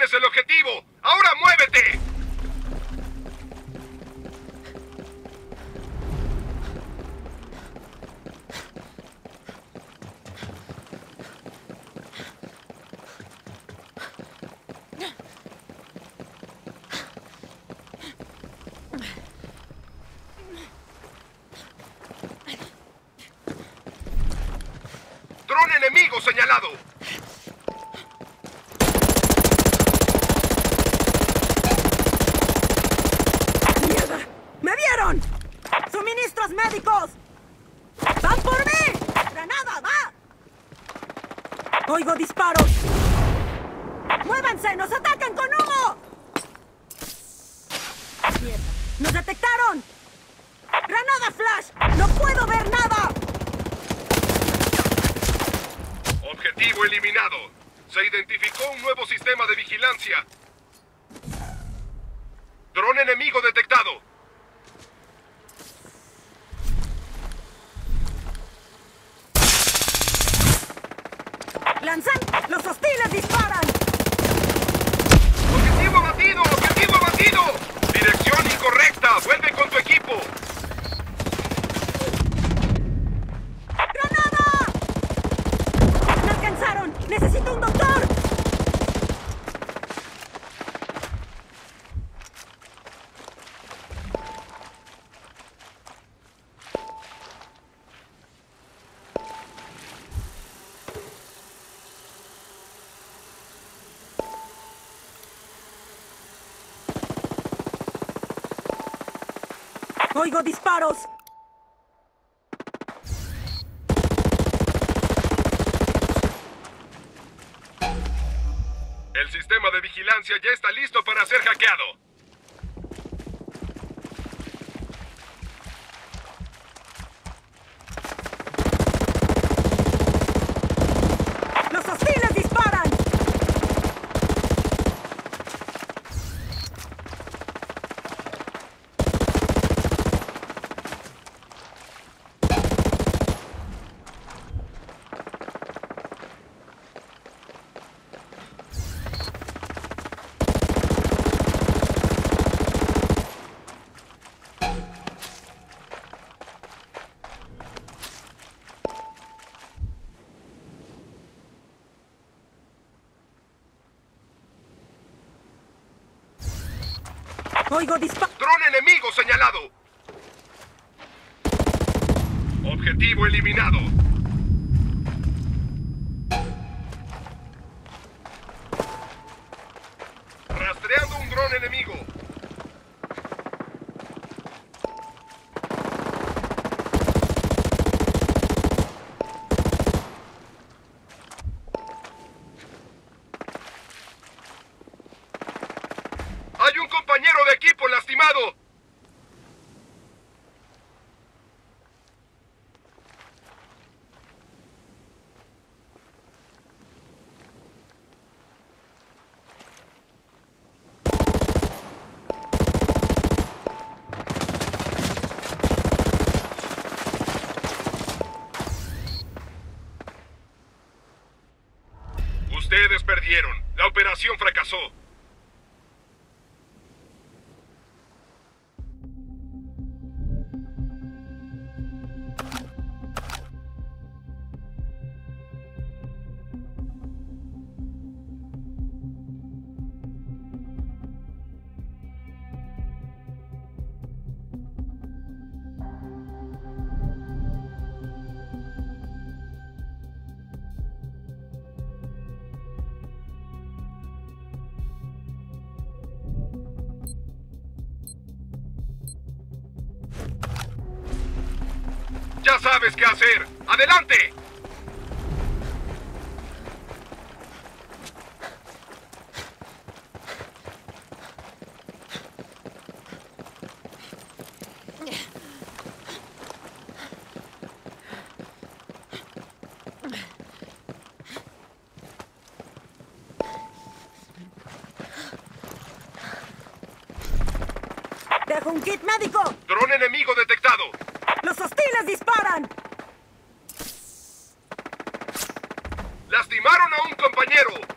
tienes el objetivo. ¡Ahora muévete! ¡Dron enemigo señalado! ¡Mierda! ¡Me vieron! ¡Suministros médicos! ¡Van por mí! ¡Granada, va! Oigo disparos. ¡Muévanse! ¡Nos atacan con humo! ¡Mierda! ¡Nos detectaron! ¡Granada flash! ¡No puedo ver nada! Objetivo eliminado. Se identificó un nuevo sistema de vigilancia. Dron enemigo detectado. ¡Lanzan! ¡Los hostiles disparan! ¡Objetivo abatido! ¡Objetivo abatido! Dirección incorrecta. Vuelve con tu equipo. ¡Granada! ¡Me alcanzaron! ¡Necesito un doctor! Oigo disparos. El sistema de vigilancia ya está listo para ser hackeado. ¡Los hostiles disparan! Oigo disparos. Dron enemigo señalado. Objetivo eliminado. Rastreando un dron enemigo. Sabes qué hacer. ¡Adelante! ¡Dejo un kit médico! Dron enemigo detectado. ¡Los hostiles disparan! Lastimaron a un compañero.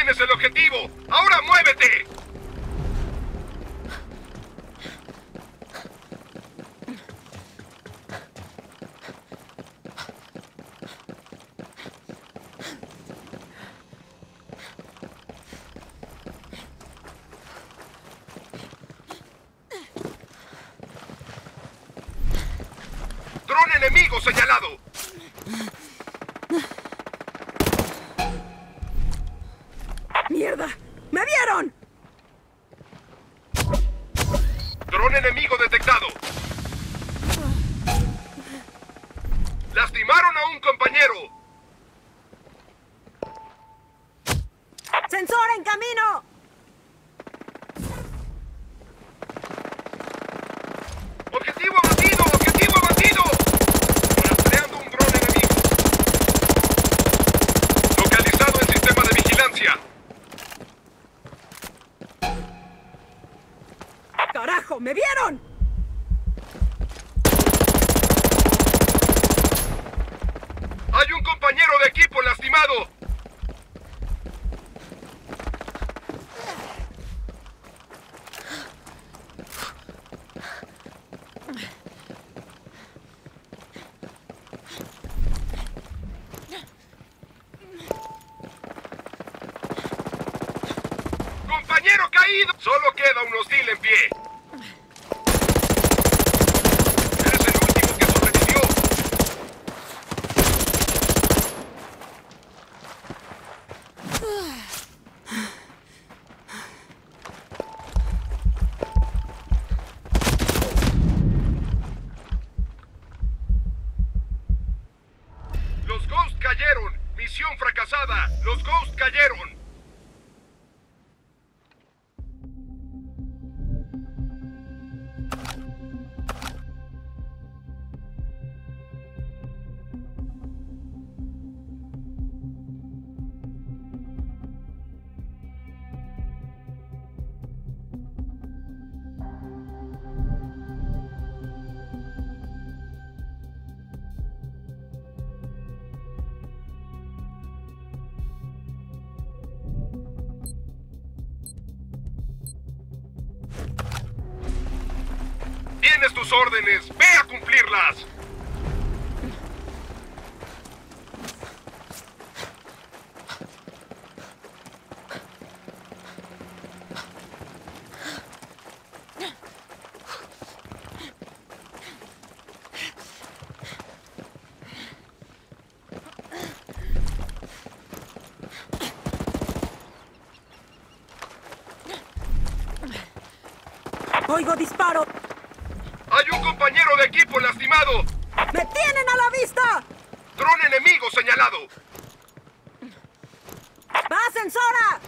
¡Tienes el objetivo! ¡Ahora muévete! Misión fracasada. Los Ghosts cayeron. Oigo disparo. Hay un compañero de equipo lastimado. ¡Me tienen a la vista! Dron enemigo señalado. ¡Va, sensora!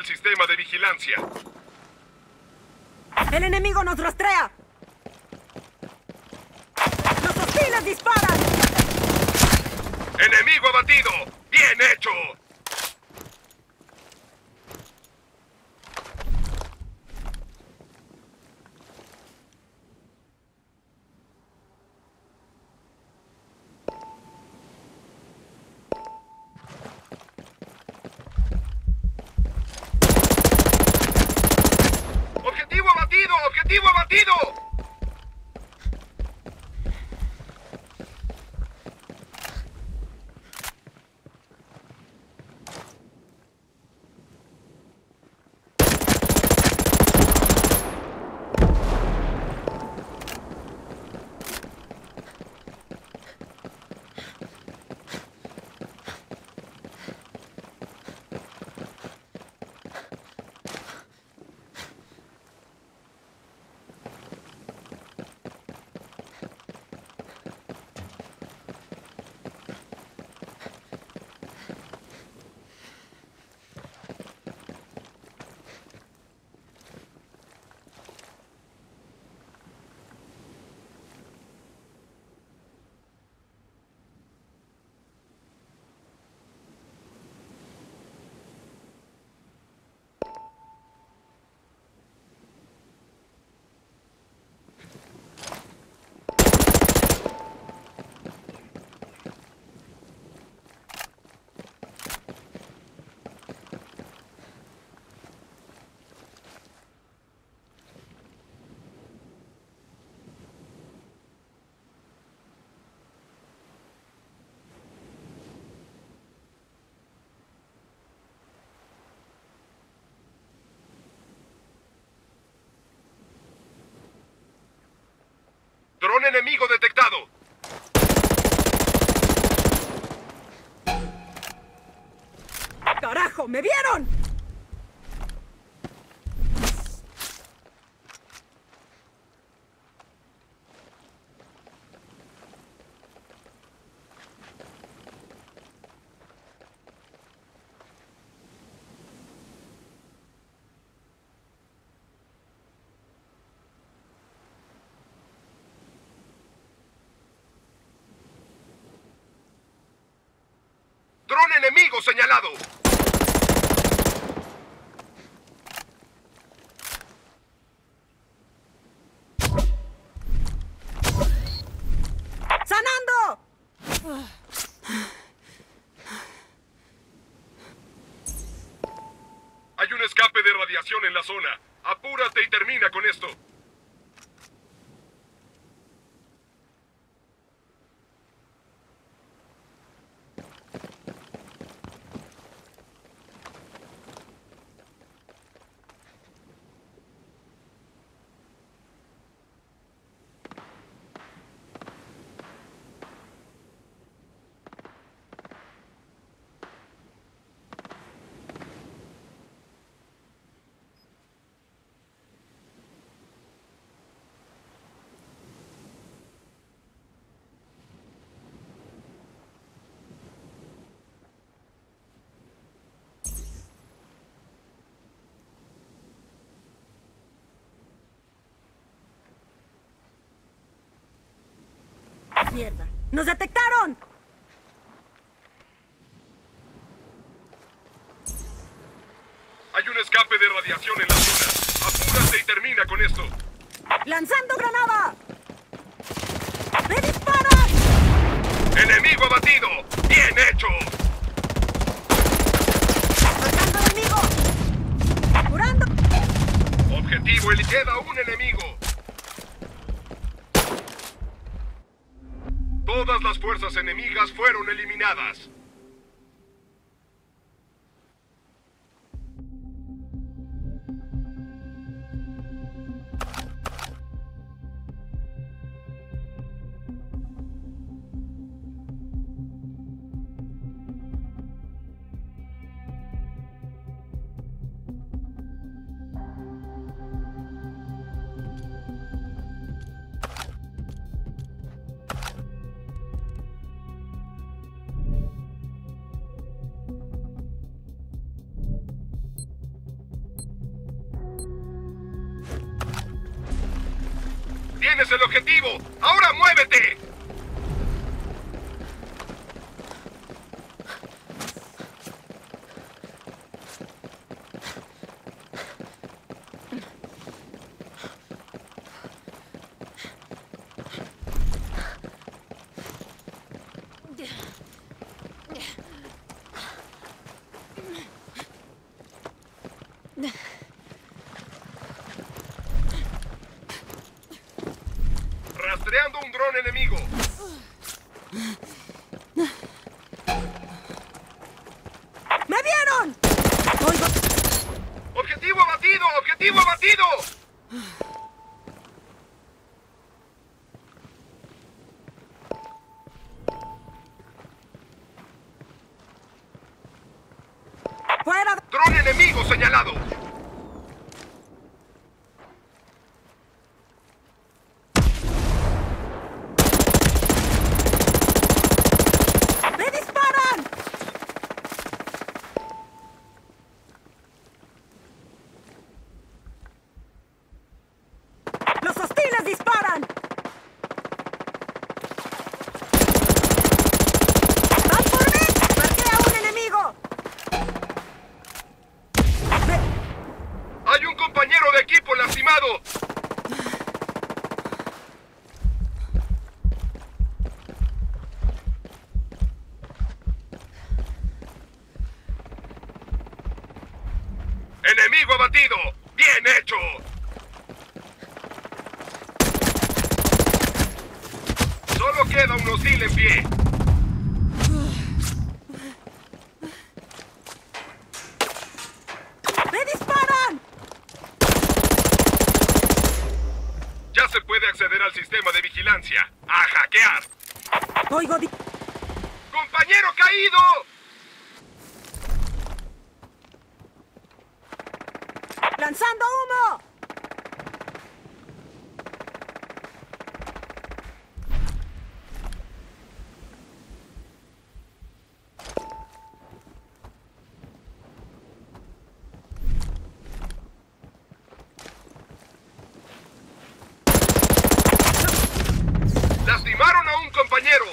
El sistema de vigilancia. ¡El enemigo nos rastrea! Dron enemigo detectado. ¡Carajo! ¡Me vieron! Dron enemigo señalado. ¡Sanando! Hay un escape de radiación en la zona. Apúrate y termina con esto. ¡Mierda! ¡Nos detectaron! Hay un escape de radiación en la zona. Apúrate y termina con esto. ¡Lanzando granada! ¡Me disparan! ¡Enemigo abatido! ¡Bien hecho! ¡Marcando enemigo! ¡Curando! Objetivo, el queda un enemigo. Fuerzas enemigas fueron eliminadas. Tienes el objetivo. Ahora muévete. Rastreando un dron enemigo. ¡Me vieron! Oigo... ¡Objetivo abatido! ¡Objetivo abatido! ¡Fuera! de- ¡Dron enemigo señalado! ¡Me disparan! ¡Los hostiles disparan! ¡Van por mí! ¡Marqué a un enemigo! Me- ¡Hay un compañero de equipo lastimado! ¡Enemigo abatido! ¡Bien hecho! Solo queda un hostil en pie. ¡Me disparan! Ya se puede acceder al sistema de vigilancia. ¡A hackear! Oigo... di- ¡Compañero caído! ¡Lanzando humo! ¡Lastimaron a un compañero!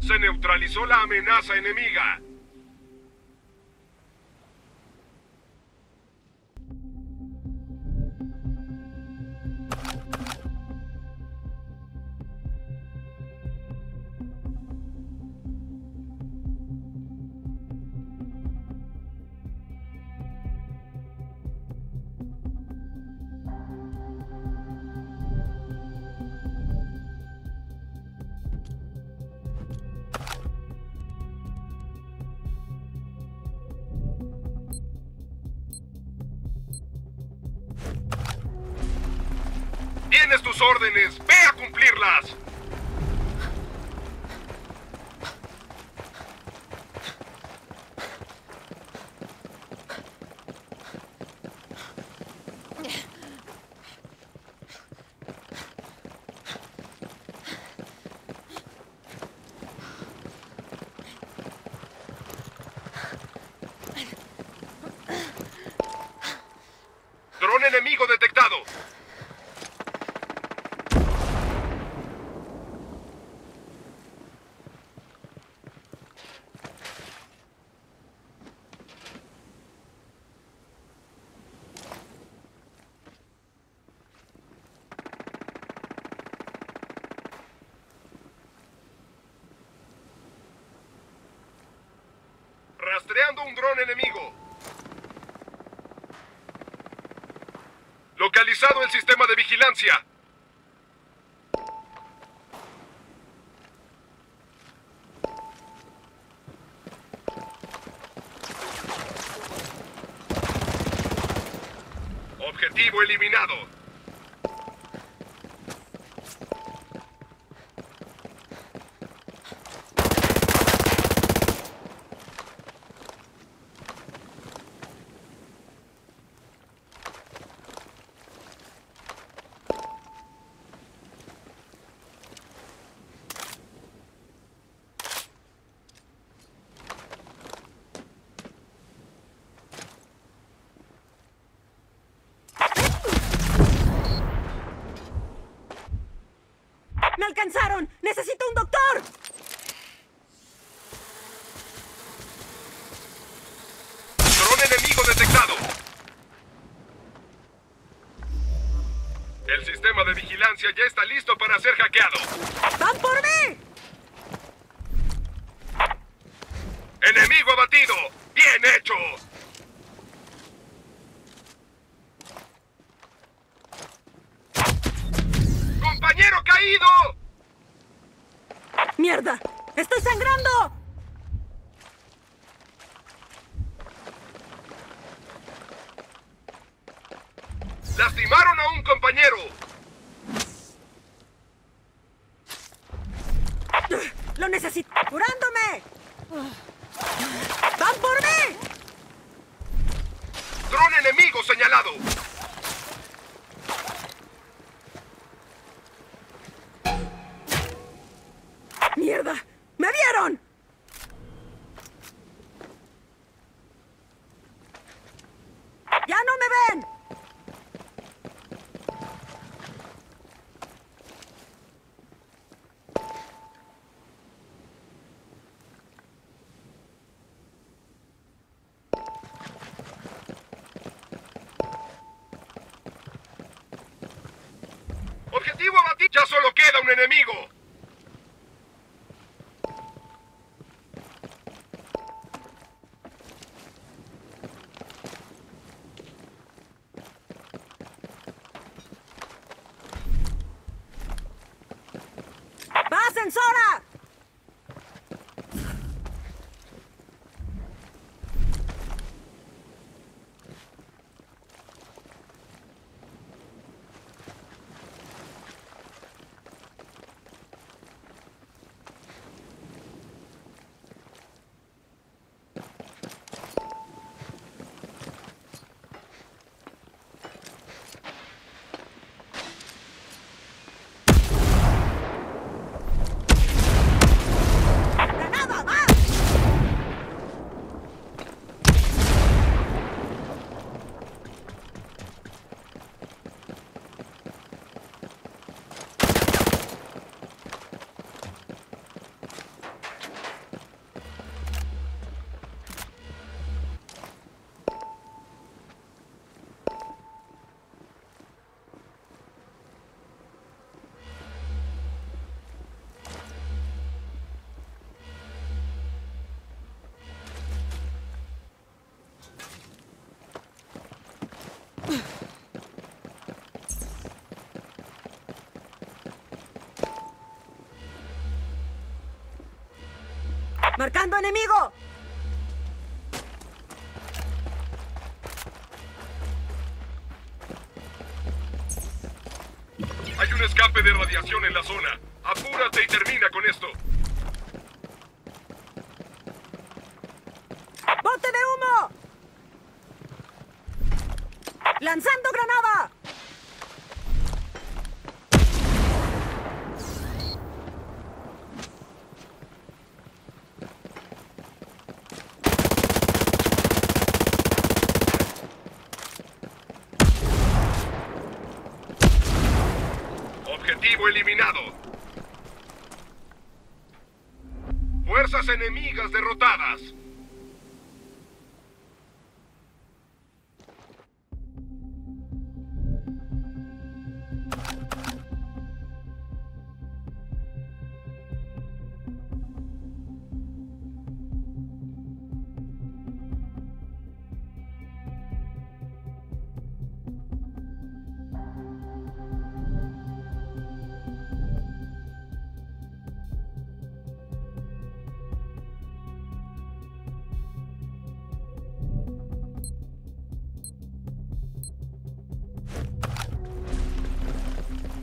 Se neutralizó la amenaza enemiga. Tienes tus órdenes. ¡Ve a cumplirlas! Dron enemigo detectado. Rastreando un dron enemigo. Localizado el sistema de vigilancia. Ya está listo para ser hackeado. ¡Van por mí! ¡Enemigo abatido! ¡Bien hecho! ¡Compañero caído! ¡Mierda! ¡Estoy sangrando! ¡Lastimaron a un compañero! ¡Lo necesito! ¡Curándome! ¡Van por mí! ¡Dron enemigo señalado! ¡Mierda! ¡Me vieron! ¡Ya no me ven! ¡Ya solo queda un enemigo! ¡Marcando enemigo! Hay un escape de radiación en la zona. Apúrate y termina con esto.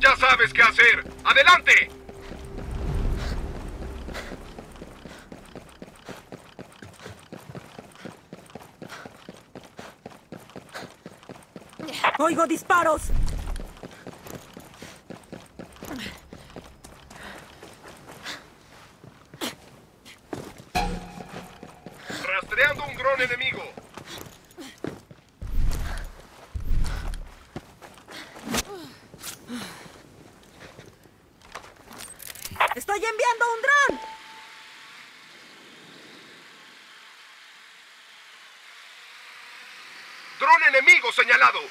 Ya sabes qué hacer. ¡Adelante! ¡Oigo disparos! Rastreando un dron enemigo. ¡Estoy enviando un dron! ¡Dron enemigo señalado!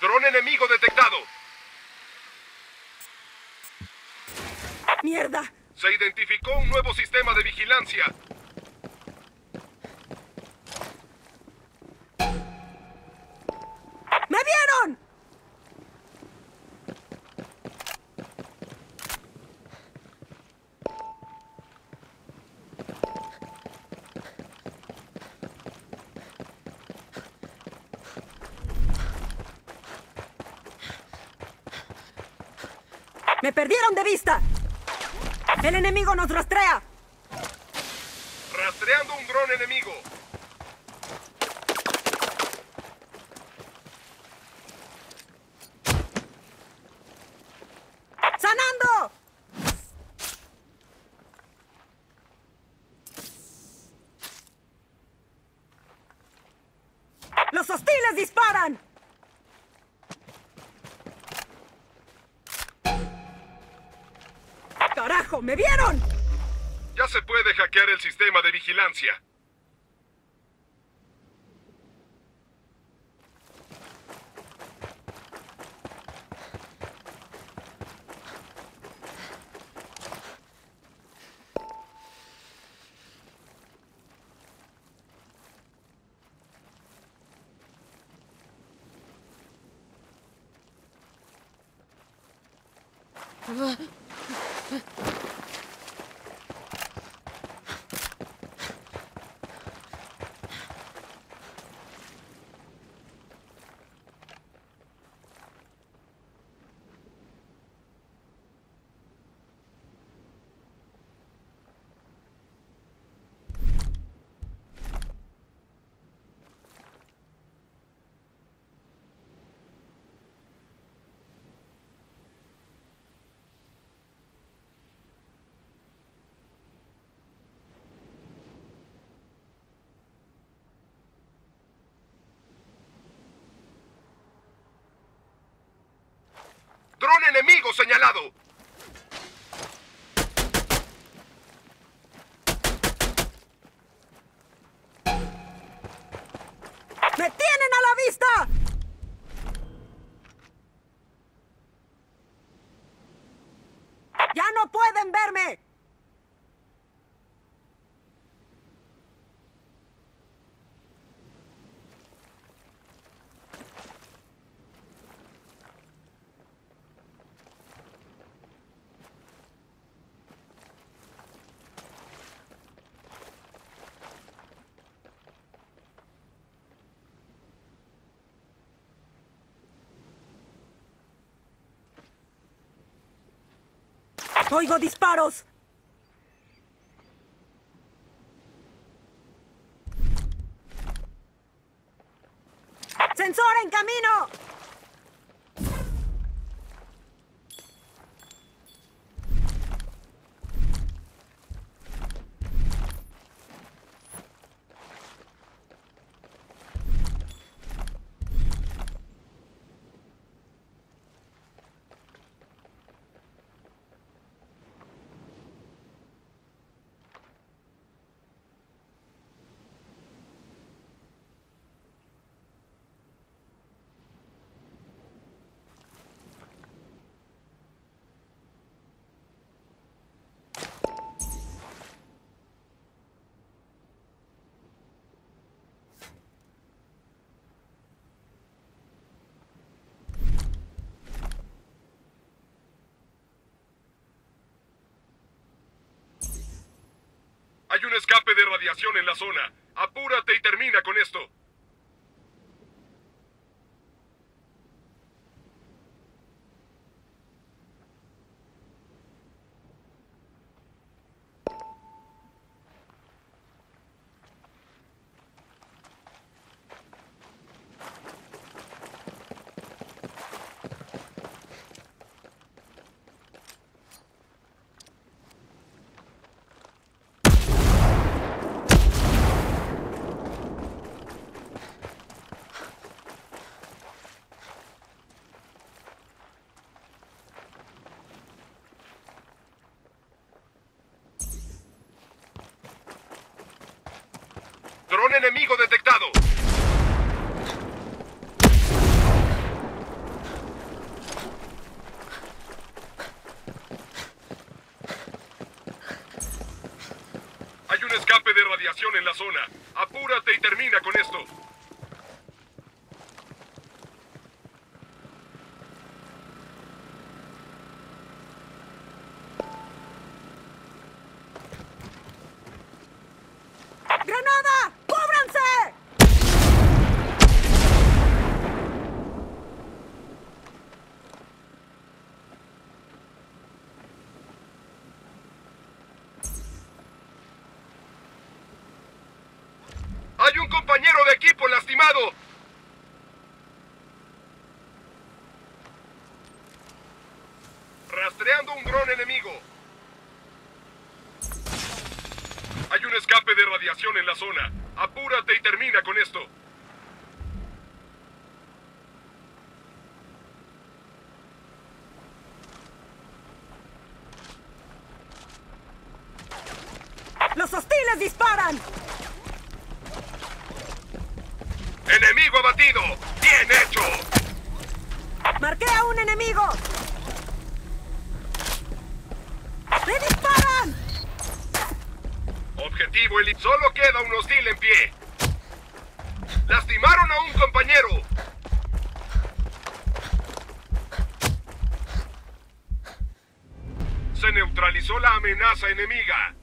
¡Dron enemigo detectado! ¡Mierda! Se identificó un nuevo sistema de vigilancia. ¡Me vieron! ¡Me perdieron de vista! ¡El enemigo nos rastrea! Rastreando un dron enemigo. ¡Sanando! ¡Los hostiles disparan! ¡Carajo! ¡Me vieron! Ya se el sistema de vigilancia. ¡Dron enemigo señalado! ¡Me tienen a la vista! ¡Ya no pueden verme! ¡Oigo disparos! ¡Sensor en camino! Hay un escape de radiación en la zona. Apúrate y termina con esto. Enemigo detectado. Hay un escape de radiación en la zona. Apúrate y termina con esto. ¡Granada! ¡Cúbranse! ¡Hay un compañero de Rastreando un dron enemigo. Hay un escape de radiación en la zona. Apúrate y termina con esto. ¡Los hostiles disparan! ¡Enemigo abatido! ¡Bien hecho! ¡Marqué a un enemigo! ¡Me disparan! Objetivo eli... Solo queda un hostil en pie. Lastimaron a un compañero. Se neutralizó la amenaza enemiga.